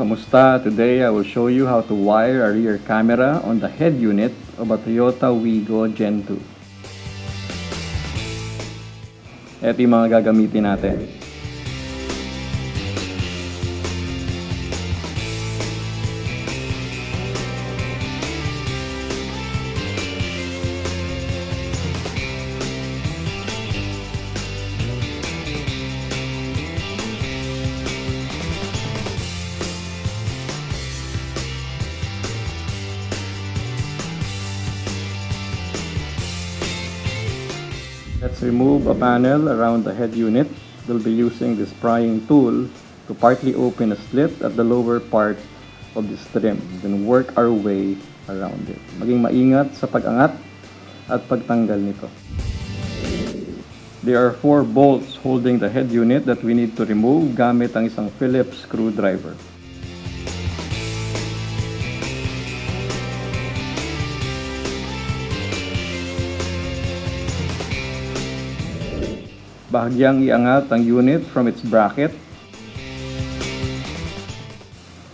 Kamusta? Today I will show you how to wire a rear camera on the head unit of a Toyota Wigo Gen 2. Ito yung mga gagamitin natin. Remove a panel around the head unit. We'll be using this prying tool to partly open a slit at the lower part of this trim. Then work our way around it. Maging maingat sa pag-angat at pagtanggal nito. There are four bolts holding the head unit that we need to remove gamit ang isang Phillips screwdriver. Bahagyang iangat ang unit from its bracket.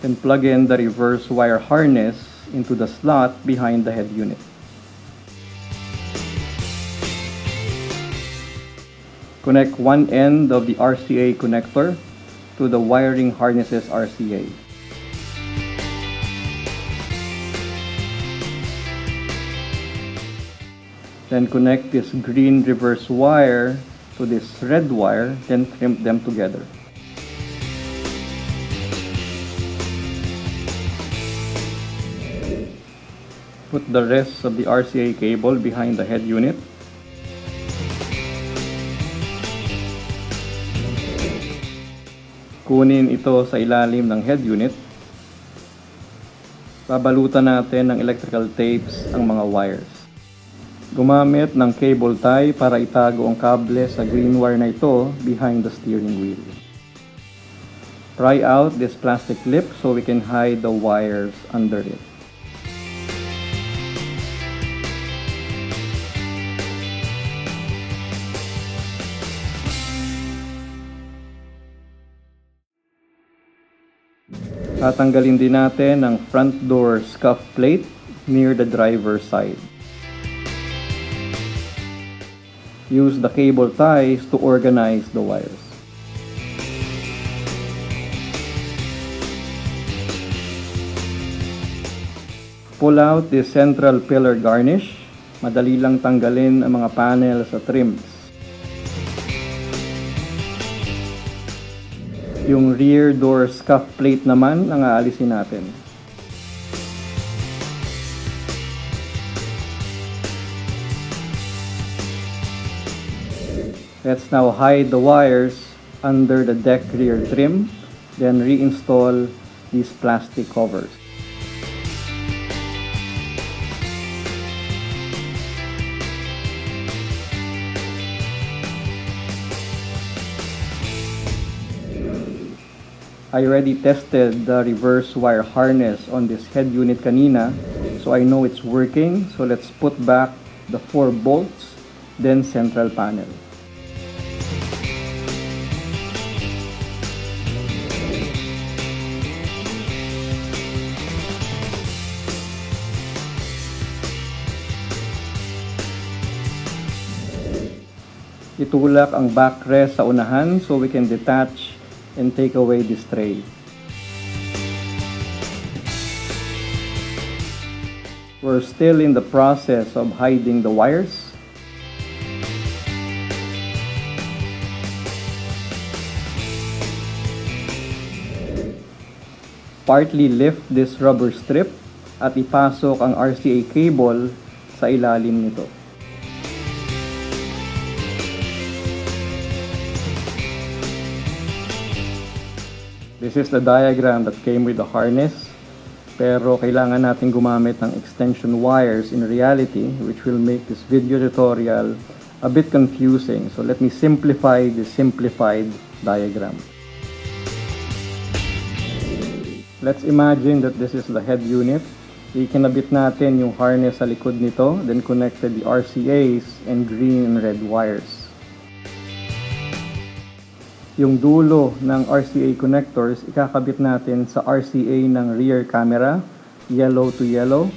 And plug in the reverse wire harness into the slot behind the head unit. Connect one end of the RCA connector to the wiring harnesses RCA. Then connect this green reverse wire to this red wire, then crimp them together. Put the rest of the RCA cable behind the head unit. Kunin ito sa ilalim ng head unit. Babalutan natin ng electrical tapes ang mga wires. Gumamit ng cable tie para itago ang kable sa green wire na ito behind the steering wheel. Pry out this plastic lip so we can hide the wires under it. Tatanggalin din natin ang front door scuff plate near the driver's side. Use the cable ties to organize the wires. Pull out the central pillar garnish. Madali lang tanggalin ang mga panel sa trims. Yung rear door scuff plate naman ang aalisin natin. Let's now hide the wires under the deck rear trim, then reinstall these plastic covers. I already tested the reverse wire harness on this head unit kanina, so I know it's working. So let's put back the four bolts, then central panel. Itulak ang backrest sa unahan so we can detach and take away this tray. We're still in the process of hiding the wires. Partly lift this rubber strip at ipasok ang RCA cable sa ilalim nito. This is the diagram that came with the harness. Pero kailangan natin gumamit ng extension wires in reality which will make this video tutorial a bit confusing. So let me simplify the simplified diagram. Let's imagine that this is the head unit. Ikinabit natin yung harness sa likod nito, then connected the RCAs and green and red wires. Yung dulo ng RCA connectors, ikakabit natin sa RCA ng rear camera, yellow to yellow.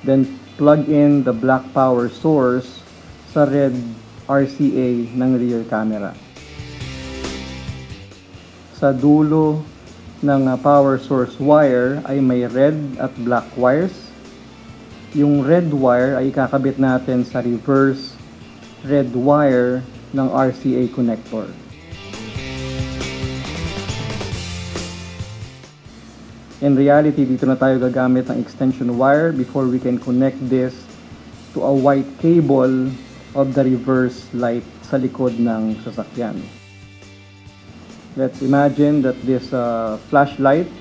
Then plug in the black power source sa red RCA ng rear camera. Sa dulo ng uh, power source wire ay may red at black wires. Yung red wire ay ikakabit natin sa reverse red wire ng RCA connector. In reality, dito na tayo gagamit ng extension wire before we can connect this to a white cable of the reverse light sa likod ng sasakyan. Let's imagine that this uh, flashlight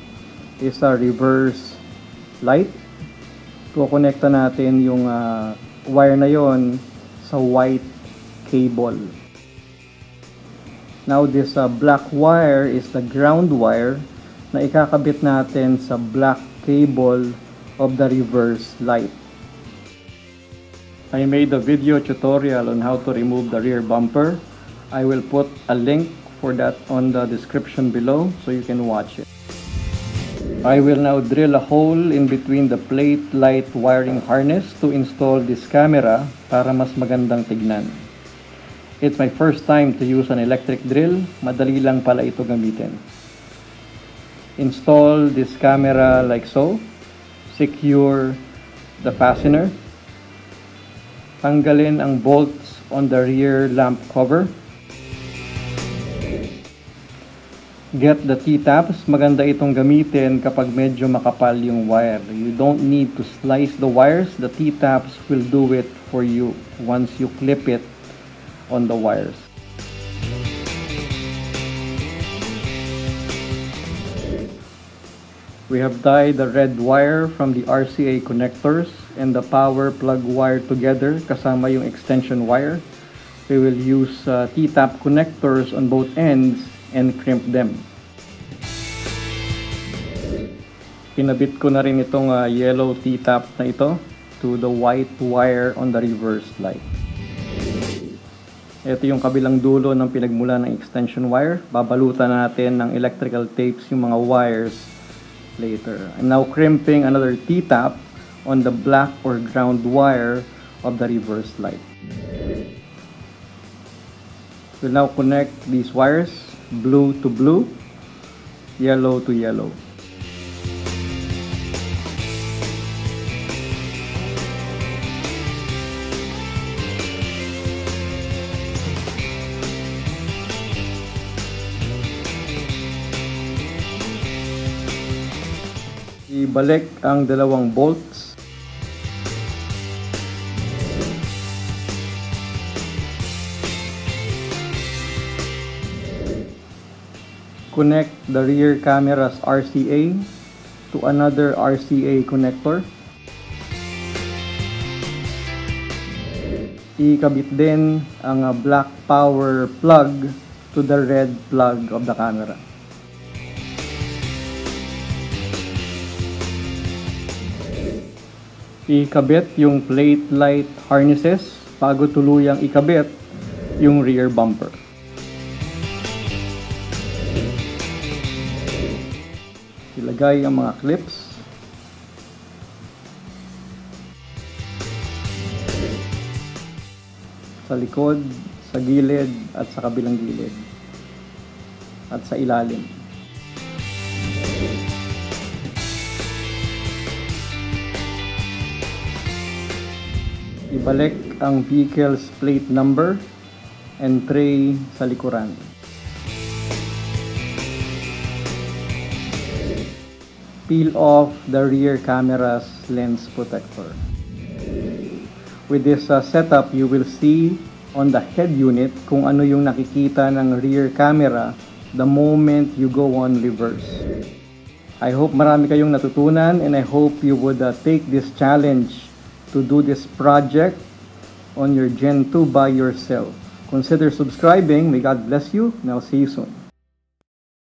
is a reverse light. Kukonekta natin yung uh, wire na yon sa white cable. Now this uh, black wire is the ground wire na ikakabit natin sa black cable of the reverse light. I made a video tutorial on how to remove the rear bumper. I will put a link for that on the description below so you can watch it. I will now drill a hole in between the plate light wiring harness to install this camera para mas magandang tignan. It's my first time to use an electric drill. Madali lang pala ito gamitin install this camera like so secure the fastener tanggalin ang bolts on the rear lamp cover get the T-taps. Maganda itong gamitin kapag medyo makapal yung wire. You don't need to slice the wires. The T-taps will do it for you once you clip it on the wires. We have tied the red wire from the RCA connectors and the power plug wire together kasama yung extension wire. We will use uh, T-tap connectors on both ends and crimp them. Kinabit ko na rin itong uh, yellow T-tap na ito to the white wire on the reverse light. Ito yung kabilang dulo ng pinagmula ng extension wire. Babalutan natin ng electrical tapes yung mga wires later. I'm now crimping another T-tap on the black or ground wire of the reverse light. We'll now connect these wires, blue to blue, yellow to yellow. Ibalik ang dalawang bolts. Connect the rear camera's RCA to another RCA connector. Ikabit din ang black power plug to the red plug of the camera. ikabit yung plate light harnesses bago tuluyang ikabit yung rear bumper. Ilagay ang mga clips. Sa likod, sa gilid, at sa kabilang gilid. At sa ilalim. ibalik ang vehicle's plate number and tray sa likuran. Peel off the rear camera's lens protector. With this uh, setup, you will see on the head unit kung ano yung nakikita ng rear camera the moment you go on reverse. I hope marami kayong natutunan and I hope you would uh, take this challenge to do this project on your Gen 2 by yourself. Consider subscribing. May God bless you, and I'll see you soon.